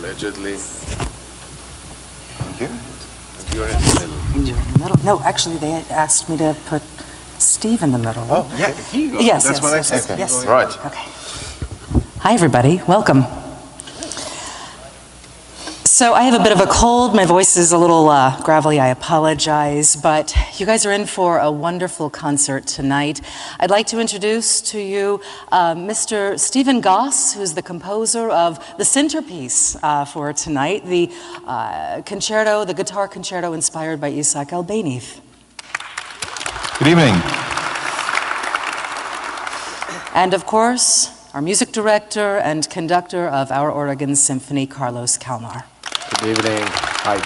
Allegedly. Thank you. And you're in the middle. You're in the middle. No, actually, they asked me to put Steve in the middle. Oh, yeah. Here. Yes, That's yes, what I said. Okay. yes. Right. Okay. Hi, everybody. Welcome. So I have a bit of a cold. My voice is a little uh, gravelly. I apologize. But you guys are in for a wonderful concert tonight. I'd like to introduce to you uh, Mr. Stephen Goss, who's the composer of the centerpiece uh, for tonight, the uh, concerto, the guitar concerto inspired by Isaac Albéniz. Good evening. And of course, our music director and conductor of our Oregon Symphony, Carlos Kalmar. Good evening. Hi.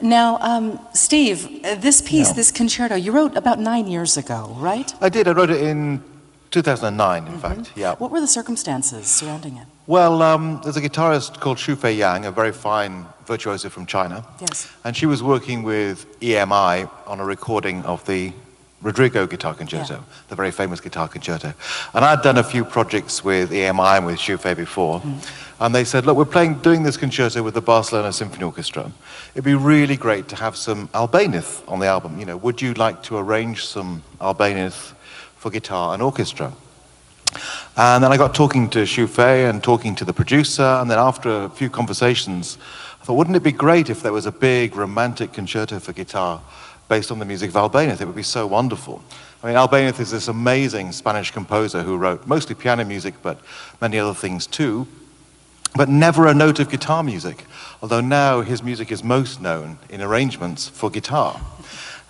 Now, um, Steve, this piece, Yeah. this concerto, you wrote about nine years ago, right? I did. I wrote it in 2009, in fact. Yeah. What were the circumstances surrounding it? Well, um, there's a guitarist called Xuefei Yang, a very fine virtuoso from China. Yes. And she was working with EMI on a recording of the Rodrigo guitar concerto, Yeah. the very famous guitar concerto. And I'd done a few projects with EMI and with Fei before. Mm. And they said, look, we're playing, doing this concerto with the Barcelona Symphony Orchestra. It'd be really great to have some Albéniz on the album. You know, would you like to arrange some Albéniz for guitar and orchestra? And then I got talking to Xu and talking to the producer, and then after a few conversations, I thought, wouldn't it be great if there was a big romantic concerto for guitar based on the music of Albéniz? It would be so wonderful. I mean, Albéniz is this amazing Spanish composer who wrote mostly piano music, but many other things too, but never a note of guitar music, although now his music is most known in arrangements for guitar.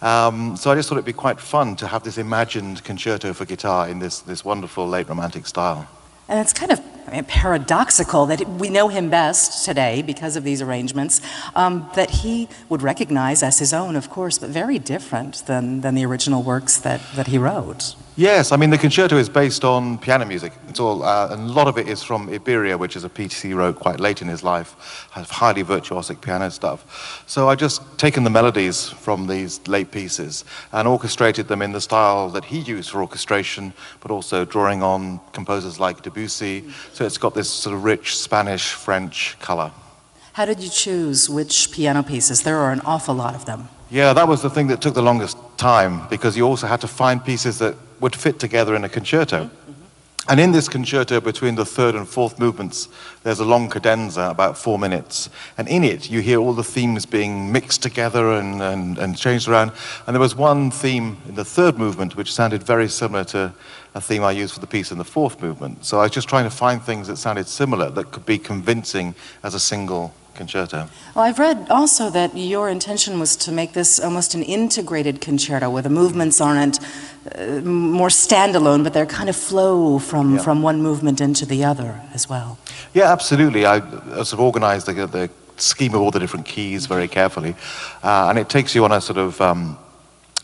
Um, so I just thought it'd be quite fun to have this imagined concerto for guitar in this, this wonderful late romantic style. And it's kind of I mean, paradoxical that we know him best today because of these arrangements, um, that he would recognize as his own, of course, but very different than, than the original works that, that he wrote. Yes, I mean, the concerto is based on piano music. It's all, uh, and a lot of it is from Iberia, which is a piece he wrote quite late in his life, has highly virtuosic piano stuff. So I've just taken the melodies from these late pieces and orchestrated them in the style that he used for orchestration, but also drawing on composers like Debussy. So it's got this sort of rich Spanish, French color. How did you choose which piano pieces? There are an awful lot of them. Yeah, that was the thing that took the longest time because you also had to find pieces that would fit together in a concerto. Mm-hmm, mm-hmm. And in this concerto, between the third and fourth movements, there's a long cadenza, about four minutes. And in it, you hear all the themes being mixed together and, and, and changed around. And there was one theme in the third movement which sounded very similar to a theme I used for the piece in the fourth movement. So I was just trying to find things that sounded similar that could be convincing as a single concerto. Well, I've read also that your intention was to make this almost an integrated concerto where the movements aren't uh, more standalone, but they're kind of flow from, Yeah. from one movement into the other as well. Yeah, absolutely. I, I sort of organized the, the scheme of all the different keys very carefully. Uh, and it takes you on a sort of, um,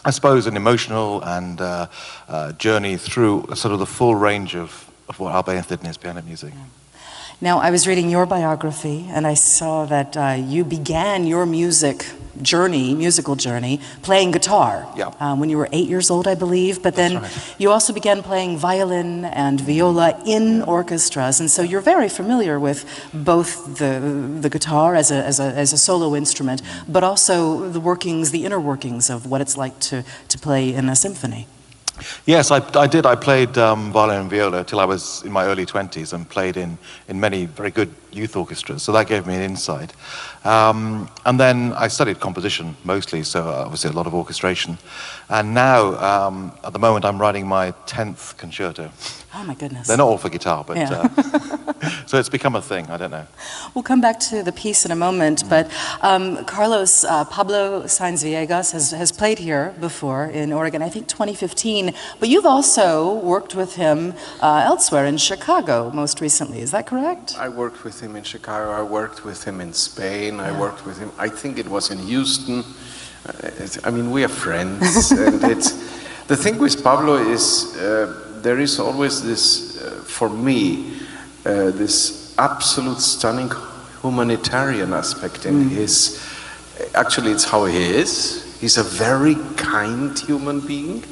I suppose, an emotional and uh, uh, journey through sort of the full range of, of what Albéniz did in his piano music. Now, I was reading your biography, and I saw that uh, you began your music journey, musical journey, playing guitar Yeah. um, when you were eight years old, I believe. But then right. you also began playing violin and viola in orchestras, and so you're very familiar with both the the guitar as a as a as a solo instrument, but also the workings, the inner workings of what it's like to to play in a symphony. Yes, I, I did. I played um, violin and viola till I was in my early 20s and played in, in many very good youth orchestras. So that gave me an insight. Um, and then I studied composition mostly, so obviously a lot of orchestration. And now, um, at the moment, I'm writing my 10th concerto. Oh my goodness. They're not all for guitar, but Yeah. uh, so it's become a thing. I don't know. We'll come back to the piece in a moment, but um, Carlos uh, Pablo Sainz Villegas has, has played here before in Oregon, I think 2015, but you've also worked with him uh, elsewhere in Chicago most recently, is that correct? I worked with him in Chicago. I worked with him in Spain. I worked with him. I think it was in Houston. Uh, I mean, we are friends, and it's the thing with Pablo is uh, there is always this, uh, for me, uh, this absolute stunning humanitarian aspect in his. Actually, it's how he is. He's a very kind human being,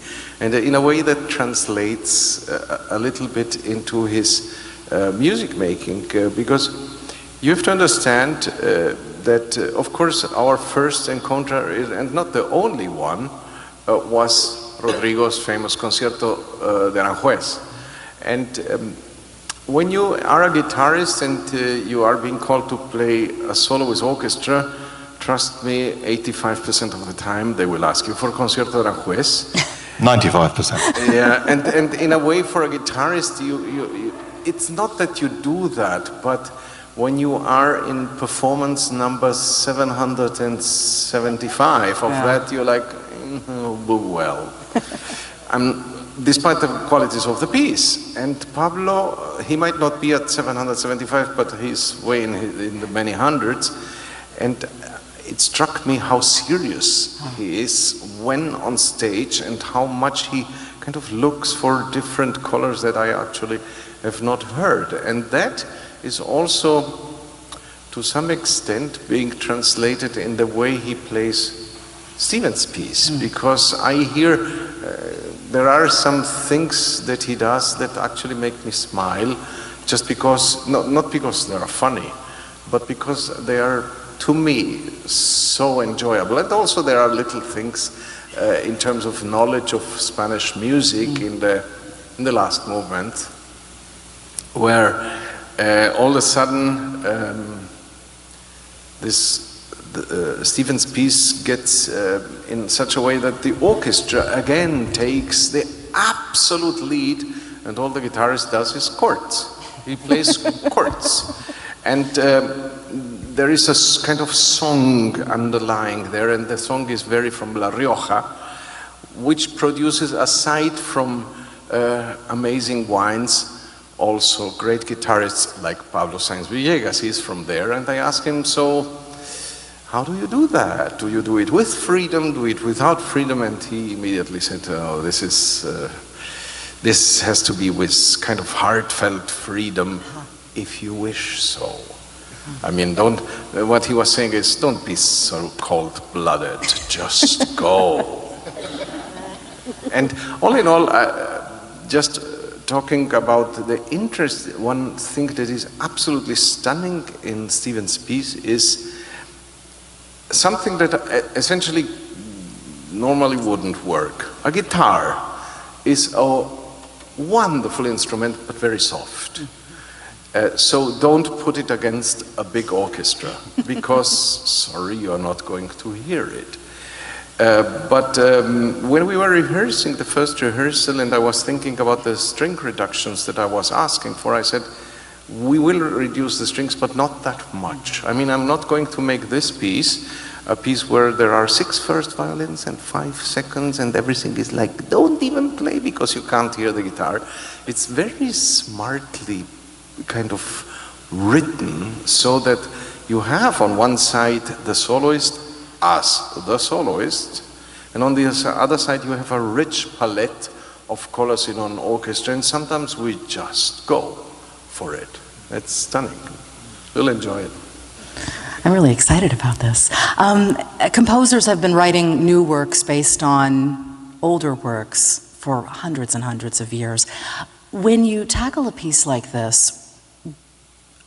and in a way that translates uh, a little bit into his uh, music making uh, because you have to understand uh, that, uh, of course, our first encounter, is, and not the only one, uh, was Rodrigo's famous Concierto uh, de Aranjuez. And um, when you are a guitarist and uh, you are being called to play a solo with orchestra, trust me, 85% of the time they will ask you for Concierto de Aranjuez. 95%. yeah, and, and in a way, for a guitarist, you, you, you, it's not that you do that, but when you are in performance number 775 of Yeah. that, you're like, mm, well. um, despite the qualities of the piece. And Pablo, he might not be at 775, but he's way in, in the many hundreds. And it struck me how serious he is when on stage and how much he kind of looks for different colors that I actually have not heard. And that is also, to some extent, being translated in the way he plays Stephen's piece, because I hear uh, there are some things that he does that actually make me smile, just because, not, not because they are funny, but because they are, to me, so enjoyable. And also there are little things uh, in terms of knowledge of Spanish music in, the, in the last movement, where uh, all of a sudden um, this the, uh, Stephen's piece gets uh, in such a way that the orchestra again takes the absolute lead, and all the guitarist does is chords. He plays chords, and um, there is a kind of song underlying there, and the song is very from La Rioja, which produces, aside from uh, amazing wines, also great guitarists like Pablo Sainz Villegas. He's from there, and I asked him, so how do you do that? Do you do it with freedom? Do it without freedom? And he immediately said, "Oh, this is uh, this has to be with kind of heartfelt freedom, if you wish so." I mean, don't. What he was saying is, don't be so cold-blooded. Just go. And all in all, just talking about the interest, one thing that is absolutely stunning in Stephen's piece is something that uh, essentially normally wouldn't work. A guitar is a wonderful instrument, but very soft. Uh, so don't put it against a big orchestra, because, sorry, you're not going to hear it. Uh, but um, when we were rehearsing the first rehearsal and I was thinking about the string reductions that I was asking for, I said, we will reduce the strings, but not that much. I mean, I'm not going to make this piece a piece where there are six first violins and five seconds and everything is like, don't even play because you can't hear the guitar. It's very smartly kind of written so that you have on one side the soloist as the soloist, and on the other side you have a rich palette of colors in an orchestra, and sometimes we just go for it. It's stunning. We'll enjoy it. I'm really excited about this. Um, composers have been writing new works based on older works for hundreds and hundreds of years. When you tackle a piece like this,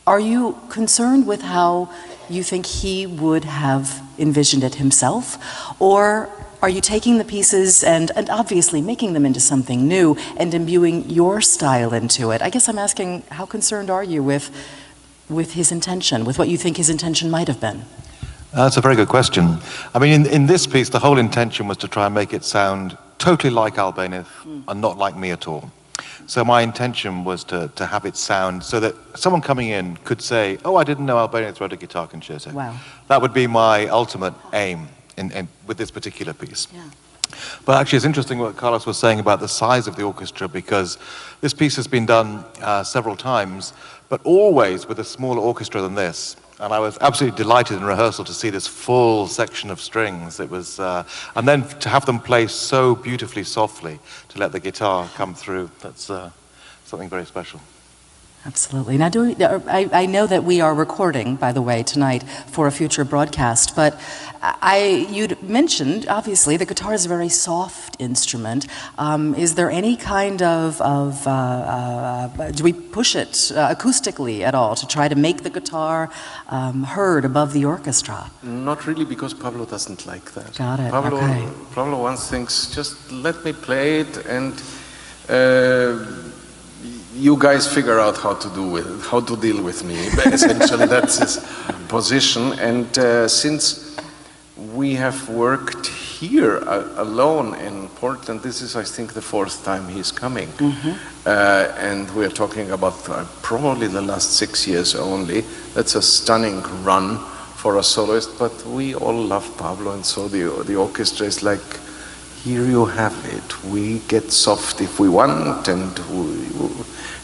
are you concerned with how you think he would have envisioned it himself? Or are you taking the pieces and, and obviously making them into something new and imbuing your style into it? I guess I'm asking, how concerned are you with, with his intention, with what you think his intention might have been? Uh, that's a very good question. I mean, in, in this piece, the whole intention was to try and make it sound totally like Albéniz hmm. and not like me at all. So my intention was to, to have it sound so that someone coming in could say, oh, I didn't know Albéniz wrote a guitar concerto. Wow. That would be my ultimate aim in, in, with this particular piece. Yeah. But actually, it's interesting what Carlos was saying about the size of the orchestra because this piece has been done uh, several times, but always with a smaller orchestra than this. And I was absolutely delighted in rehearsal to see this full section of strings. It was, uh, and then to have them play so beautifully softly to let the guitar come through. That's uh, something very special. Absolutely. Now, do we, uh, I, I know that we are recording, by the way, tonight for a future broadcast, but I, you'd mentioned, obviously, the guitar is a very soft instrument. Um, is there any kind of, of uh, uh, do we push it uh, acoustically at all to try to make the guitar um, heard above the orchestra? Not really, because Pablo doesn't like that. Got it, Pablo, okay. Pablo once thinks, just let me play it and uh, you guys figure out how to do with how to deal with me. Essentially, that's his position. And uh, since we have worked here uh, alone in Portland, this is, I think, the fourth time he's coming, uh, and we are talking about uh, probably the last six years only. That's a stunning run for a soloist. But we all love Pablo, and so the the orchestra is like here you have it. We get soft if we want, and we,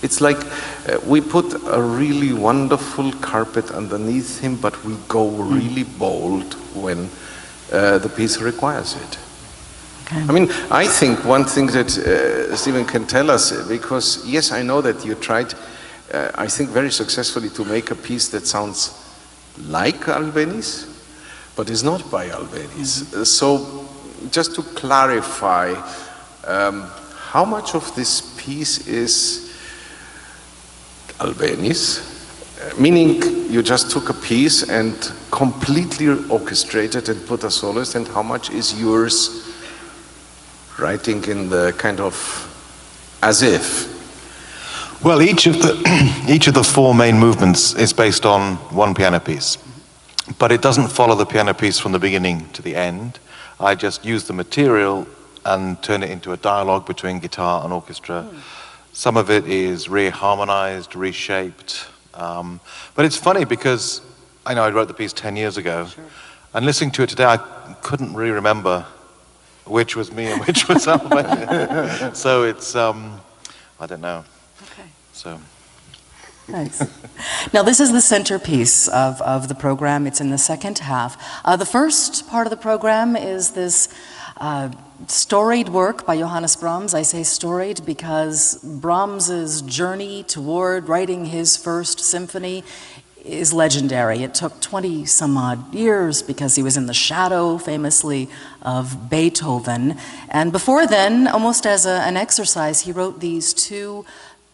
it's like uh, we put a really wonderful carpet underneath him, but we go really bold when uh, the piece requires it. Okay. I mean, I think one thing that uh, Stephen can tell us, uh, because yes, I know that you tried, uh, I think very successfully to make a piece that sounds like Albeniz, but is not by Albeniz. Uh, So, just to clarify, um, how much of this piece is Albeniz? Uh, Meaning you just took a piece and completely orchestrated and put a soloist, and how much is yours writing in the kind of as if? Well, each of the each of the four main movements is based on one piano piece, but it doesn't follow the piano piece from the beginning to the end. I just use the material and turn it into a dialogue between guitar and orchestra. Some of it is reharmonized, reshaped, um, but it's funny because I know I wrote the piece ten years ago, and listening to it today, I couldn't really remember which was me and which was Albert. so it's um, I don't know. Okay. So. Nice. Now, this is the centerpiece of, of the program. It's in the second half. Uh, the first part of the program is this uh, storied work by Johannes Brahms. I say storied because Brahms's journey toward writing his first symphony is legendary. It took 20 some odd years because he was in the shadow, famously, of Beethoven. And before then, almost as a, an exercise, he wrote these two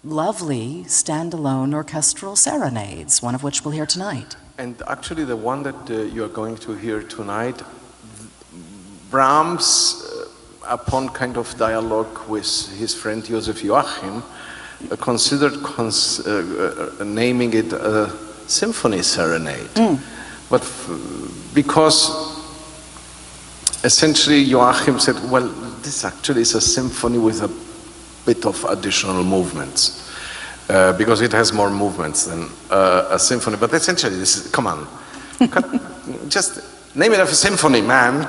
lovely standalone orchestral serenades, one of which we'll hear tonight. And actually, the one that uh, you are going to hear tonight, Brahms, uh, upon kind of dialogue with his friend Joseph Joachim, uh, considered cons- uh, uh, naming it a symphony serenade. But f- because essentially Joachim said, well, this actually is a symphony with a bit of additional movements. Uh, because it has more movements than uh, a symphony. But essentially, this is, come on, just name it a symphony, man.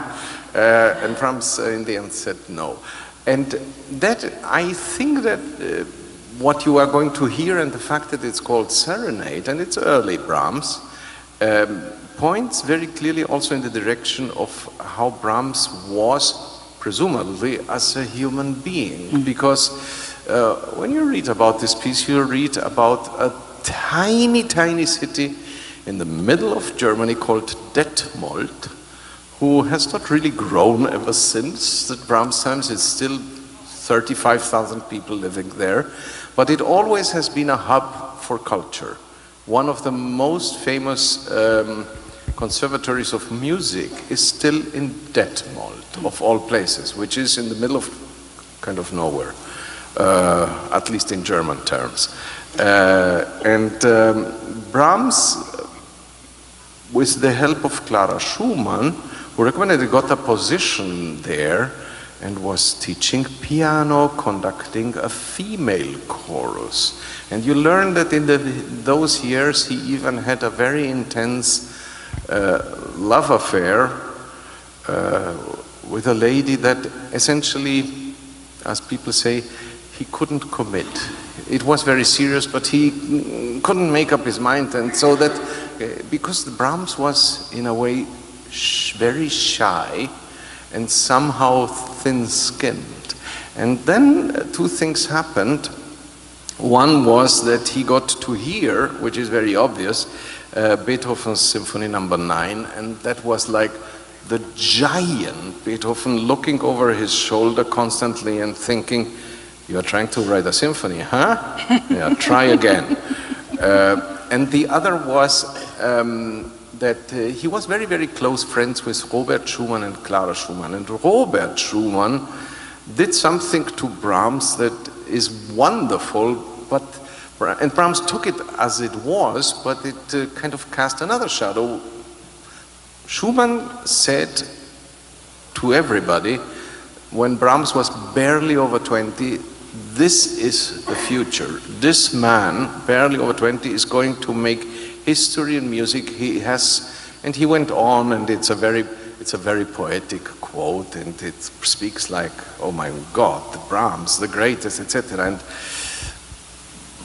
Uh, and Brahms, uh, in the end, said no. And that, I think that uh, what you are going to hear and the fact that it's called Serenade, and it's early Brahms, um, points very clearly also in the direction of how Brahms was, presumably, as a human being. Because uh, when you read about this piece, you read about a tiny, tiny city in the middle of Germany called Detmold, who has not really grown ever since the Brahms times. It's still 35,000 people living there, but it always has been a hub for culture. One of the most famous um, conservatories of music is still in Detmold, of all places, which is in the middle of kind of nowhere, uh, at least in German terms. Uh, and um, Brahms with the help of Clara Schumann, who recommended got a position there and was teaching piano, conducting a female chorus. And you learn that in the, those years he even had a very intense love affair uh, with a lady that essentially, as people say, he couldn't commit. It was very serious, but he couldn't make up his mind, and so that uh, because the Brahms was in a way sh- very shy and somehow thin-skinned, and then uh, two things happened. One was that he got to hear, which is very obvious, uh, Beethoven's Symphony Number no. Nine, and that was like the giant Beethoven looking over his shoulder constantly and thinking, "You are trying to write a symphony, huh? yeah, try again." Uh, and the other was um, that uh, he was very, very close friends with Robert Schumann and Clara Schumann. And Robert Schumann did something to Brahms that is wonderful, but and Brahms took it as it was, but it uh, kind of cast another shadow. Schumann said to everybody, when Brahms was barely over 20, this is the future. This man, barely over 20, is going to make history in music. He has, and he went on, and it's a very, it's a very poetic quote, and it speaks like, oh my God, Brahms, the greatest, etc. And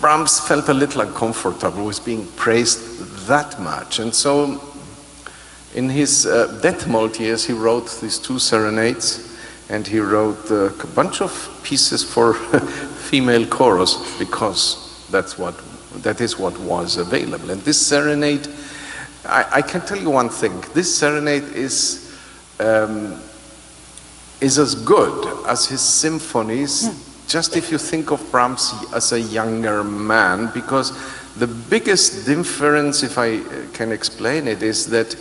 Brahms felt a little uncomfortable with being praised that much, and so in his uh, Detmold years, he wrote these two serenades and he wrote a bunch of pieces for female chorus because that's what that is what was available. And this serenade, I, I can tell you one thing: this serenade is um, is as good as his symphonies. Mm. Just if you think of Brahms as a younger man, because the biggest difference, if I can explain it, is that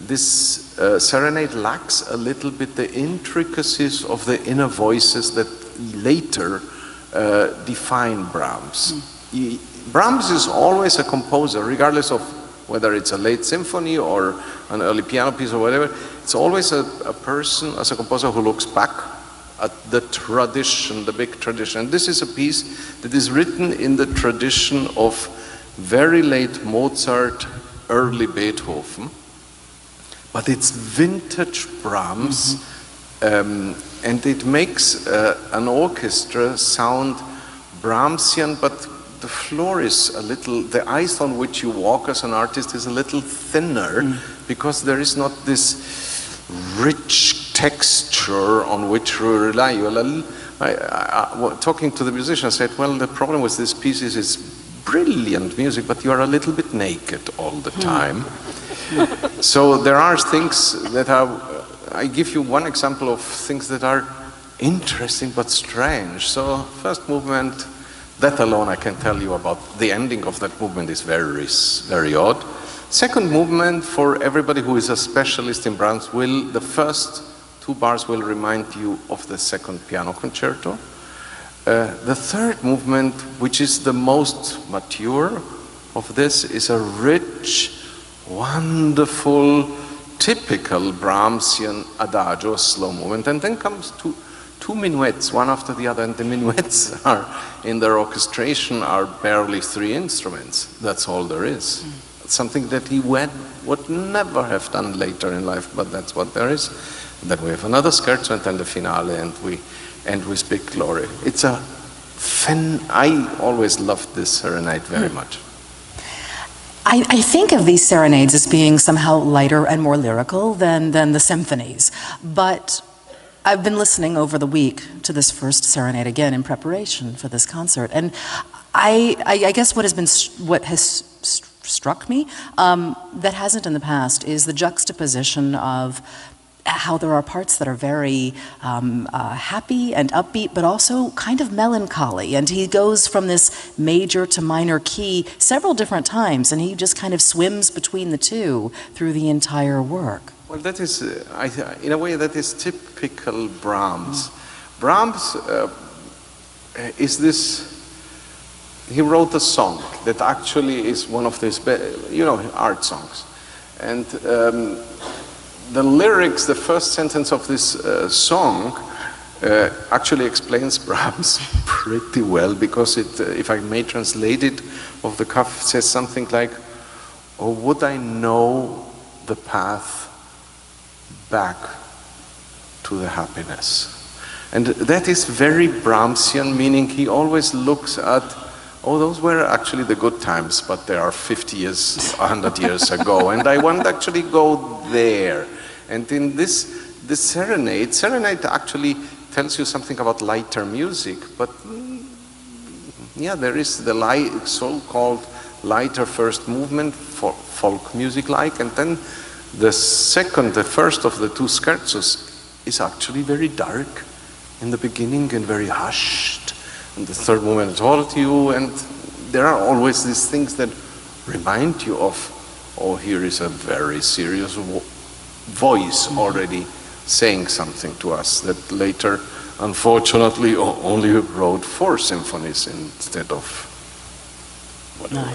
this uh, serenade lacks a little bit the intricacies of the inner voices that later uh, define Brahms. Mm. He, Brahms is always a composer, regardless of whether it's a late symphony or an early piano piece or whatever. It's always a, a person, as a composer, who looks back at the tradition, the big tradition. This is a piece that is written in the tradition of very late Mozart, early Beethoven but it's vintage Brahms, mm-hmm. um, and it makes uh, an orchestra sound Brahmsian, but the floor is a little, the ice on which you walk as an artist is a little thinner mm. because there is not this rich texture on which we rely. You I, I, talking to the musician, I said, well, the problem with this piece is it's brilliant music, but you are a little bit naked all the mm. time. So there are things that are, I give you one example of things that are interesting but strange. So first movement, that alone I can tell you about. The ending of that movement is very, very odd. Second movement, for everybody who is a specialist in Brahms, will the first two bars will remind you of the second piano concerto. Uh, the third movement, which is the most mature of this, is a rich wonderful, typical Brahmsian adagio, slow movement. And then comes two, two minuets, one after the other. And the minuets are, in their orchestration, are barely three instruments. That's all there is. Mm. Something that he would, would never have done later in life, but that's what there is. Then we have another scherzo and then the finale, and we end with big glory. It's a fin. I always loved this serenade very mm. much. I, I, think of these serenades as being somehow lighter and more lyrical than, than the symphonies, but I've been listening over the week to this first serenade again in preparation for this concert, and I, I, I guess what has been what has struck me um, that hasn't in the past is the juxtaposition of how there are parts that are very um, uh, happy and upbeat, but also kind of melancholy. And he goes from this major to minor key several different times, and he just kind of swims between the two through the entire work. Well, that is, uh, I, in a way, that is typical Brahms. Mm. Brahms uh, is this. He wrote a song that actually is one of his, you know, art songs, and. Um, the lyrics, the first sentence of this uh, song, uh, actually explains Brahms pretty well because it, uh, if I may translate it off the cuff, says something like, "Oh, would I know the path back to the happiness?" And that is very Brahmsian, meaning he always looks at, oh, those were actually the good times, but they are 50 years, 100 years ago, and I want to actually go there. And in this, this serenade, serenade actually tells you something about lighter music, but mm, yeah, there is the light, so-called lighter first movement for folk music like, and then the second, the first of the two scherzos is actually very dark in the beginning and very hushed. And the third movement told you, and there are always these things that remind you of, oh, here is a very serious voice already saying something to us that later, unfortunately, only wrote four symphonies instead of whatever.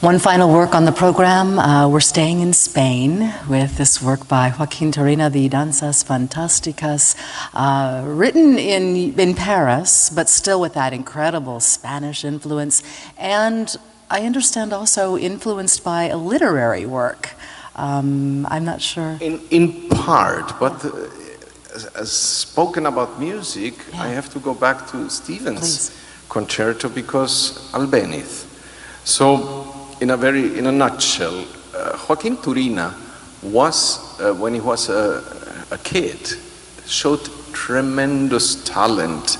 One final work on the program. Uh, we're staying in Spain with this work by Joaquin Turina, the Danzas Fantásticas, uh, written in, in Paris, but still with that incredible Spanish influence. And I understand also influenced by a literary work. Um, I'm not sure. In, in part, but uh, as, as spoken about music, I have to go back to Stephen's Please. concerto because Albéniz. So, in a very, in a nutshell, uh, Joaquin Turina was, uh, when he was a, a kid, showed tremendous talent.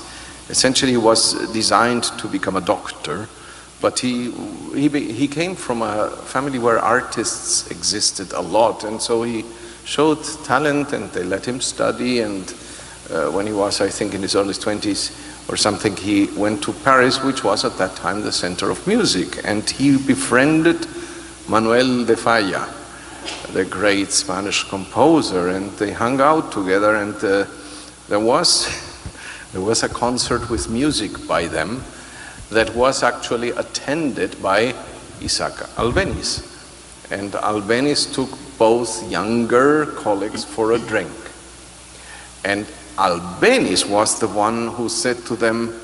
Essentially, he was designed to become a doctor, but he, he, he came from a family where artists existed a lot, and so he showed talent and they let him study. And uh, when he was, I think, in his early 20s or something, he went to Paris, which was at that time the center of music, and he befriended Manuel de Falla, the great Spanish composer, and they hung out together. And uh, there was there was a concert with music by them that was actually attended by Isaac Albeniz. And Albeniz took both younger colleagues for a drink. And Albeniz was the one who said to them,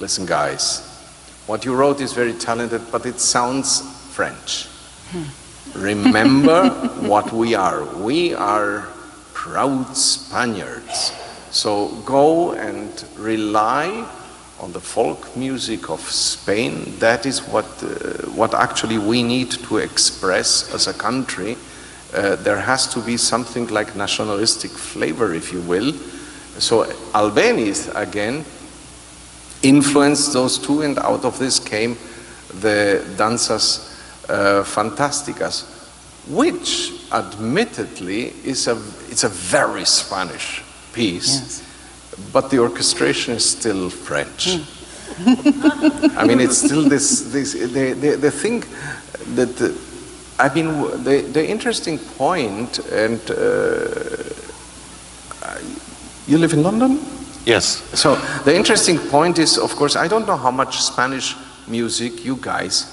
Listen, guys, what you wrote is very talented, but it sounds French. Hmm. Remember what we are. We are proud Spaniards. So go and rely on the folk music of Spain. That is what, uh, what actually we need to express as a country. Uh, there has to be something like nationalistic flavor, if you will. So Albeniz, again, influenced those two, and out of this came the Danzas uh, Fantásticas, which admittedly is a, it's a very Spanish piece, Yes. But the orchestration is still French. I mean, it's still this, this the, the, the thing that, uh, I mean, the, the interesting point, and uh, you live in London? Yes. So the interesting point is, of course, I don't know how much Spanish music you guys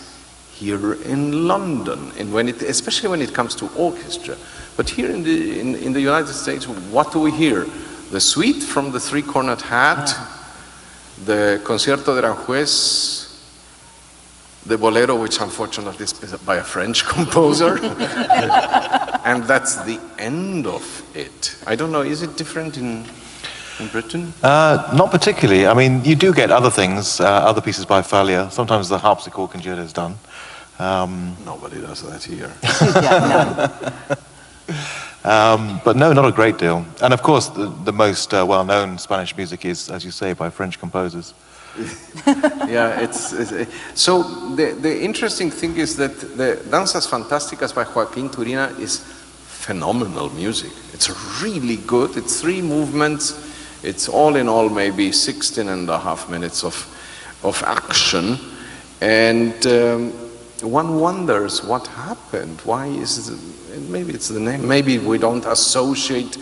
hear in London, and when it, especially when it comes to orchestra. But here in the in, in the United States, what do we hear? The suite from the three-cornered hat, the concierto de Aranjuez, the bolero, which unfortunately is by a French composer, and that's the end of it. I don't know. Is it different in in Britain? Uh, not particularly. I mean, you do get other things, uh, other pieces by Falla. Sometimes the harpsichord concerto is done. Um, Nobody does that here. Yeah, no. Um, but no, not a great deal. And of course, the, the most uh, well known Spanish music is, as you say, by French composers. yeah, it's, it's- so the, the interesting thing is that the Danzas Fantásticas by Joaquin Turina is phenomenal music. It's really good. It's three movements. It's all in all maybe 16 and a half minutes of, of action. And um, one wonders what happened. Why is it, maybe it's the name, maybe we don't associate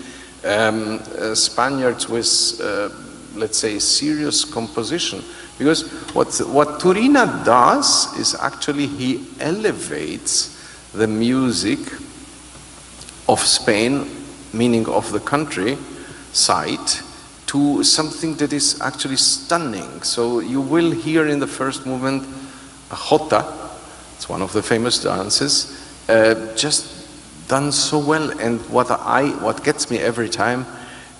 um, uh, Spaniards with, uh, let's say, serious composition. Because what, what Turina does is actually he elevates the music of Spain, meaning of the country side, to something that is actually stunning. So you will hear in the first movement a jota, it's one of the famous dances, uh, just done so well. And what I, what gets me every time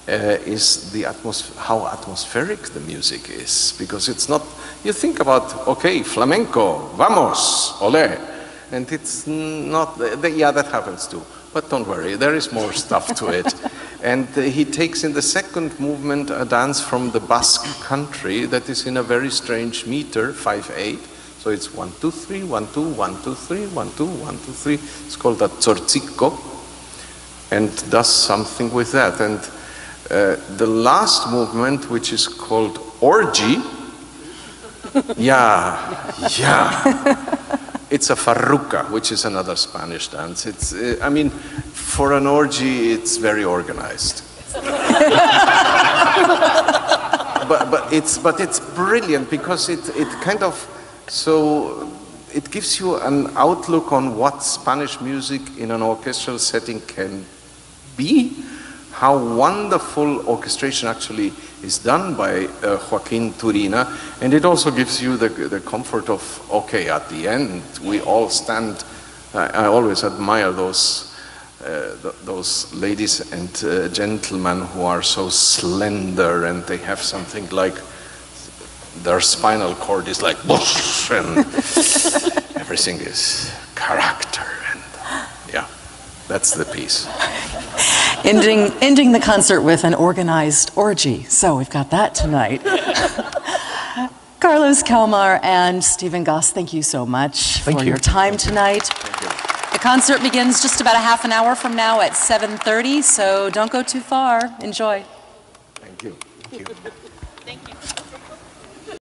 uh, is the atmos- how atmospheric the music is, because it's not. You think about okay, flamenco, vamos, ole, and it's not. th- th- Yeah, that happens too. But don't worry, there is more stuff to it. And uh, he takes in the second movement a dance from the Basque country that is in a very strange meter, 5-8. So it's 1, 2, 3, 1, 2, 1, 2, 3, 1, 2, 1, 2, 3. It's called a tzortziko and does something with that. And uh, the last movement, which is called orgy, yeah, yeah. It's a farruca, which is another Spanish dance. It's, uh, I mean, for an orgy, it's very organized. but, but, it's, but it's brilliant because it, it kind of, so it gives you an outlook on what Spanish music in an orchestral setting can be, how wonderful orchestration actually is done by uh, Joaquin Turina, and it also gives you the, the comfort of, okay, at the end, we all stand. I, I always admire those, uh, th- those ladies and uh, gentlemen who are so slender and they have something like their spinal cord is like and everything is character and yeah that's the piece ending, ending the concert with an organized orgy. So we've got that tonight. Carlos Kalmar and Stephen Goss, thank you so much Thank for you. your time tonight. You. The concert begins just about a half an hour from now at 7:30, so don't go too far. Enjoy. thank you thank you